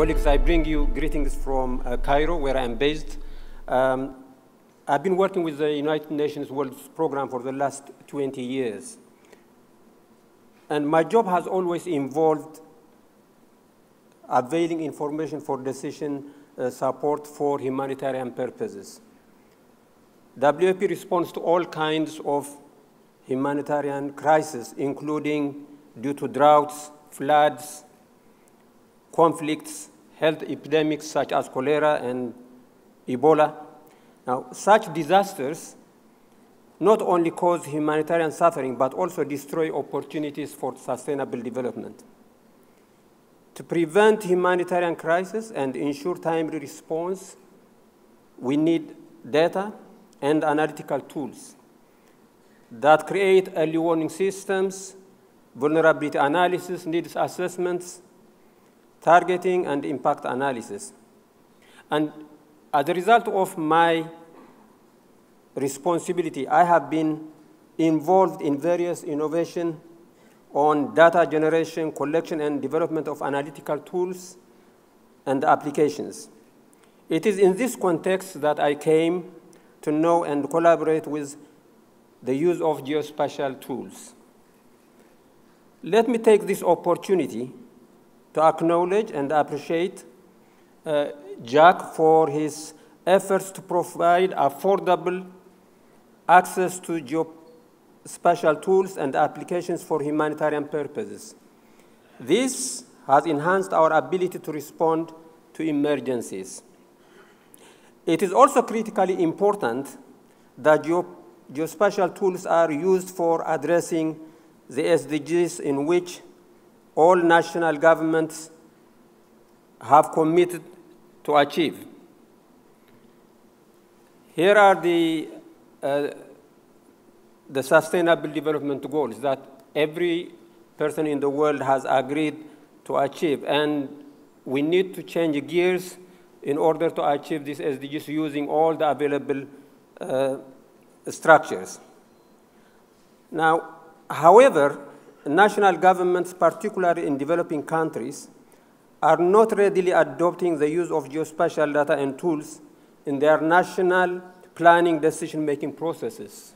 Colleagues, I bring you greetings from uh, Cairo, where I am based. Um, I've been working with the United Nations World Program for the last 20 years. And my job has always involved availing information for decision uh, support for humanitarian purposes. WFP responds to all kinds of humanitarian crises, including due to droughts, floods, conflicts, health epidemics such as cholera and Ebola. Now, such disasters not only cause humanitarian suffering, but also destroy opportunities for sustainable development. To prevent humanitarian crisis and ensure timely response, we need data and analytical tools that create early warning systems, vulnerability analysis, needs assessments, targeting and impact analysis. And as a result of my responsibility, I have been involved in various innovation on data generation, collection, and development of analytical tools and applications. It is in this context that I came to know and collaborate with the use of geospatial tools. Let me take this opportunity to acknowledge and appreciate uh, Jack for his efforts to provide affordable access to geospatial tools and applications for humanitarian purposes. This has enhanced our ability to respond to emergencies. It is also critically important that geospatial tools are used for addressing the SDGs in which all national governments have committed to achieve. Here are the, uh, the sustainable development goals that every person in the world has agreed to achieve. And we need to change gears in order to achieve these SDGs using all the available uh, structures. Now, however, national governments, particularly in developing countries, are not readily adopting the use of geospatial data and tools in their national planning decision-making processes.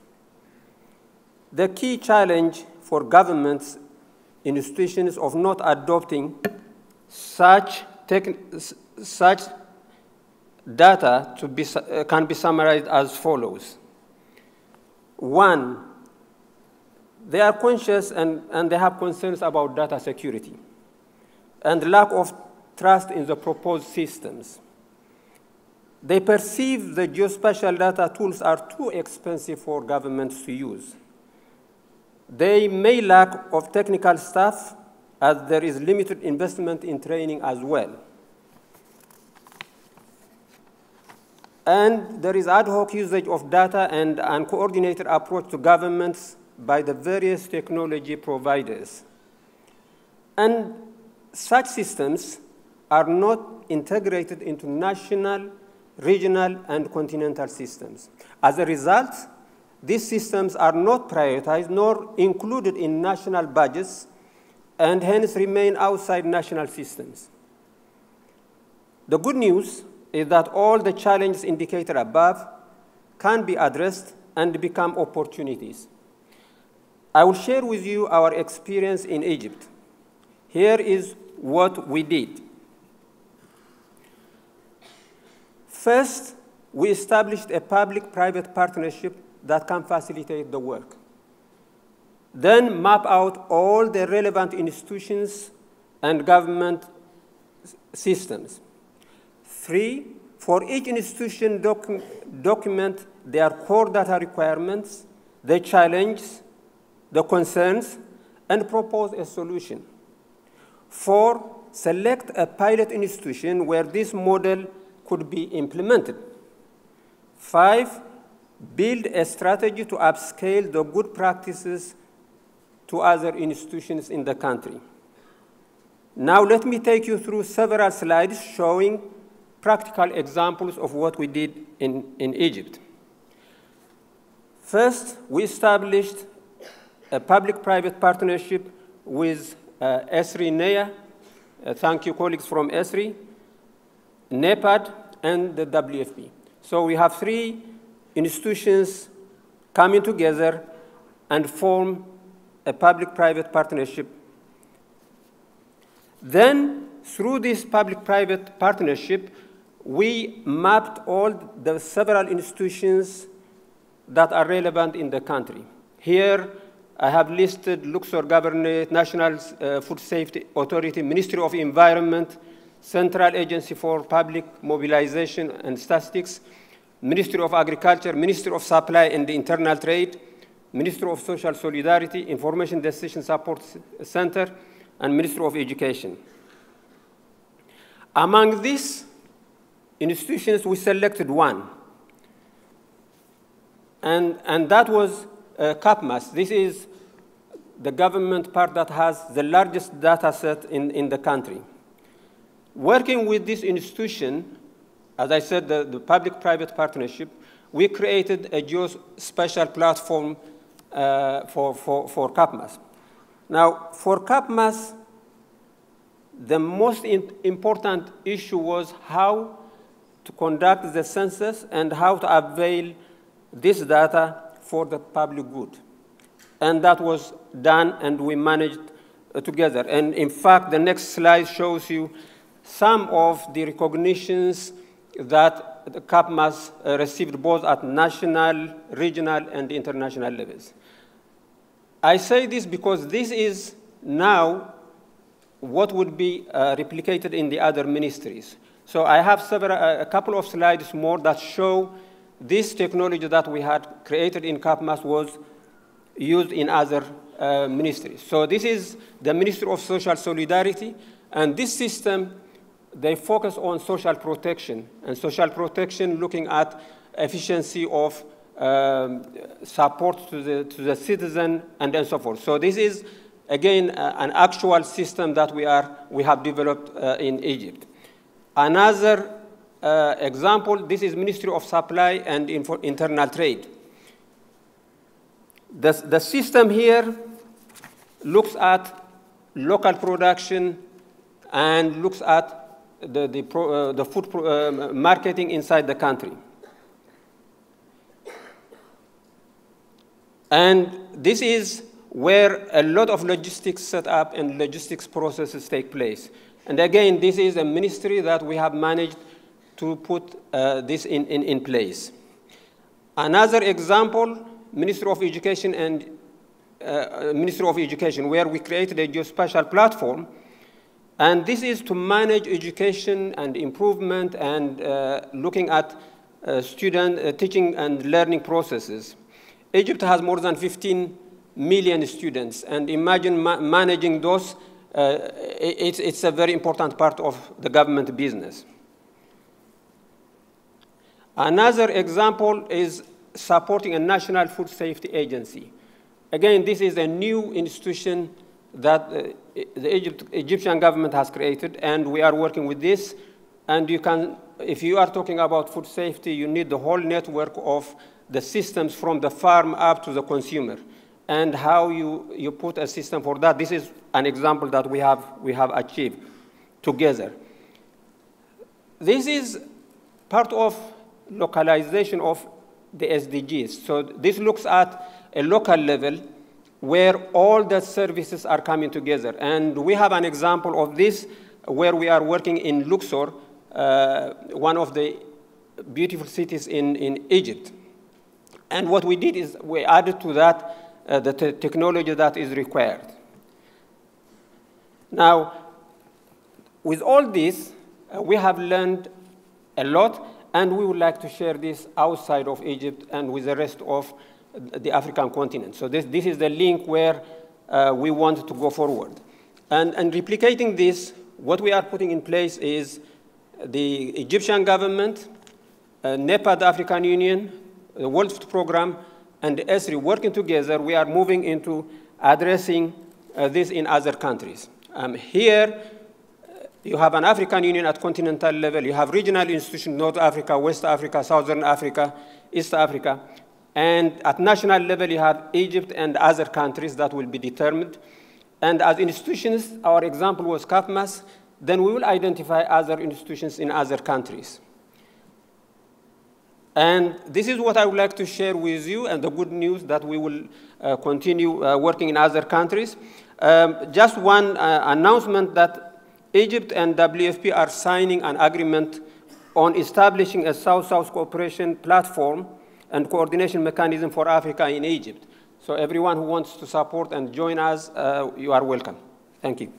The key challenge for governments, institutions of not adopting such, such data to be, uh, can be summarized as follows. One, they are conscious and, and they have concerns about data security and lack of trust in the proposed systems. They perceive the geospatial data tools are too expensive for governments to use. They may lack of technical staff as there is limited investment in training as well. And there is ad hoc usage of data and uncoordinated approach to governments by the various technology providers. And such systems are not integrated into national, regional, and continental systems. As a result, these systems are not prioritized nor included in national budgets and hence remain outside national systems. The good news is that all the challenges indicated above can be addressed and become opportunities. I will share with you our experience in Egypt. Here is what we did. First, we established a public-private partnership that can facilitate the work. Then map out all the relevant institutions and government systems. Three, for each institution docu document their core data requirements, the challenges, the concerns, and propose a solution. Four, select a pilot institution where this model could be implemented. Five, build a strategy to upscale the good practices to other institutions in the country. Now let me take you through several slides showing practical examples of what we did in, in Egypt. First, we established a public-private partnership with uh, ESRI NEA. Uh, thank you, colleagues from ESRI, NEPAD, and the WFP. So we have three institutions coming together and form a public-private partnership. Then, through this public-private partnership, we mapped all the several institutions that are relevant in the country. Here, I have listed Luxor Governorate, National uh, Food Safety Authority, Ministry of Environment, Central Agency for Public Mobilization and Statistics, Ministry of Agriculture, Ministry of Supply and Internal Trade, Ministry of Social Solidarity, Information Decision Support Center, and Ministry of Education. Among these institutions, we selected one, and, and that was uh, CAPMAS. This is the government part that has the largest data set in, in the country. Working with this institution, as I said, the, the public-private partnership, we created a geospatial platform uh, for, for, for CAPMAS. Now, for CAPMAS, the most important issue was how to conduct the census and how to avail this data for the public good. And that was done, and we managed uh, together. And in fact, the next slide shows you some of the recognitions that the CAPMAS uh, received both at national, regional, and international levels. I say this because this is now what would be uh, replicated in the other ministries. So I have several, a couple of slides more that show this technology that we had created in CAPMAS was used in other uh, ministries. So this is the Ministry of Social Solidarity, and this system, they focus on social protection, and social protection looking at efficiency of um, support to the, to the citizen and, and so forth. So this is, again, uh, an actual system that we, are, we have developed uh, in Egypt. Another uh, example, this is Ministry of Supply and Info Internal Trade. The, the system here looks at local production and looks at the, the, pro, uh, the food pro, uh, marketing inside the country. And this is where a lot of logistics set up and logistics processes take place. And again, this is a ministry that we have managed to put uh, this in, in, in place. Another example, Ministry of Education and uh, Ministry of Education, where we created a geospatial platform. And this is to manage education and improvement and uh, looking at uh, student uh, teaching and learning processes. Egypt has more than 15 million students, and imagine ma managing those, uh, it's, it's a very important part of the government business. Another example is supporting a national food safety agency. Again, this is a new institution that uh, the Egypt, Egyptian government has created, and we are working with this. And you can, if you are talking about food safety, you need the whole network of the systems from the farm up to the consumer and how you, you put a system for that. This is an example that we have, we have achieved together. This is part of localization of the SDGs. So this looks at a local level where all the services are coming together. And we have an example of this where we are working in Luxor, uh, one of the beautiful cities in, in Egypt. And what we did is we added to that uh, the technology that is required. Now, with all this, uh, we have learned a lot, and we would like to share this outside of Egypt and with the rest of the African continent. So this, this is the link where uh, we want to go forward. And, and replicating this, what we are putting in place is the Egyptian government, uh, NEPAD African Union, the World Food Program, and ESRI working together, we are moving into addressing uh, this in other countries. Um, here, you have an African Union at continental level. You have regional institutions, North Africa, West Africa, Southern Africa, East Africa. And at national level, you have Egypt and other countries that will be determined. And as institutions, our example was CAPMAS, then we will identify other institutions in other countries. And this is what I would like to share with you, and the good news that we will uh, continue uh, working in other countries. Um, just one uh, announcement that Egypt and WFP are signing an agreement on establishing a South-South cooperation platform and coordination mechanism for Africa in Egypt. So everyone who wants to support and join us, uh, you are welcome. Thank you.